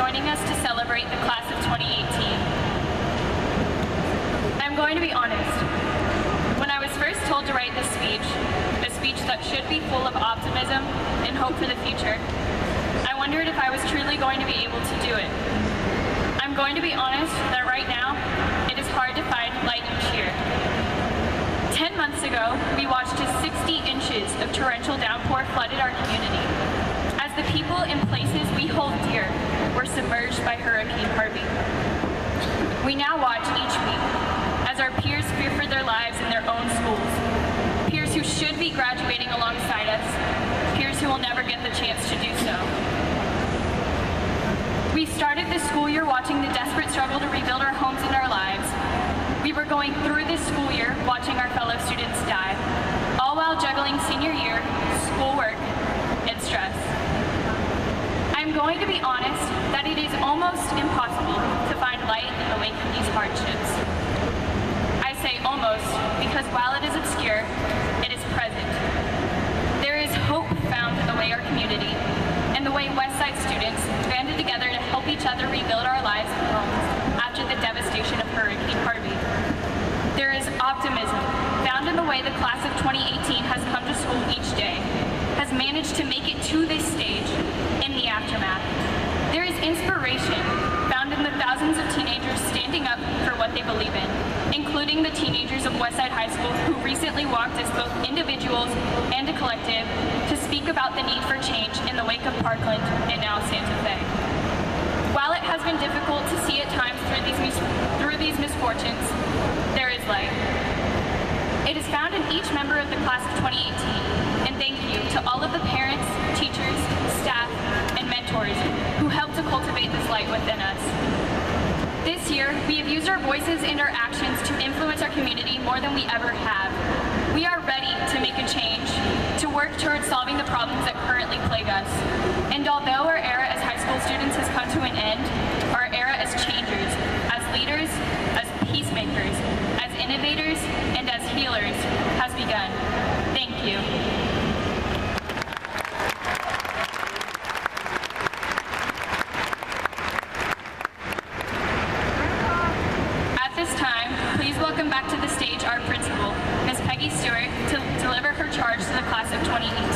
joining us to celebrate the class of 2018. I'm going to be honest. When I was first told to write this speech, a speech that should be full of optimism and hope for the future, I wondered if I was truly going to be able to do it. I'm going to be honest that right now, it is hard to find light and cheer. Ten months ago, we watched as 60 inches of torrential downpour submerged by Hurricane Harvey. We now watch each week as our peers fear for their lives in their own schools. Peers who should be graduating alongside us. Peers who will never get the chance to do so. We started this school year watching the desperate struggle to rebuild our homes and our lives. We were going through this school year watching our fellow students die, all while juggling senior year, schoolwork, and stress. I'm going to be honest that it is almost impossible to find light in the wake of these hardships. I say almost because while it is obscure, it is present. There is hope found in the way our community and the way Westside students banded together to help each other rebuild our lives and homes after the devastation of Hurricane Harvey. There is optimism found in the way the class of 2018 has come to school each day, has managed to make it to this stage in the aftermath. There is inspiration found in the thousands of teenagers standing up for what they believe in, including the teenagers of Westside High School who recently walked as both individuals and a collective to speak about the need for change in the wake of Parkland and now Santa Fe. While it has been difficult to see at times through these, through these misfortunes, there is light. It is found in each member of the class of 2018, and thank you to all of the parents, teachers, staff, and mentors who helped to cultivate this light within us. This year, we have used our voices and our actions to influence our community more than we ever have. We are ready to make a change, to work towards solving the problems that currently plague us. And although our era as high school students has come to an end, deliver her charge to the class of 2018.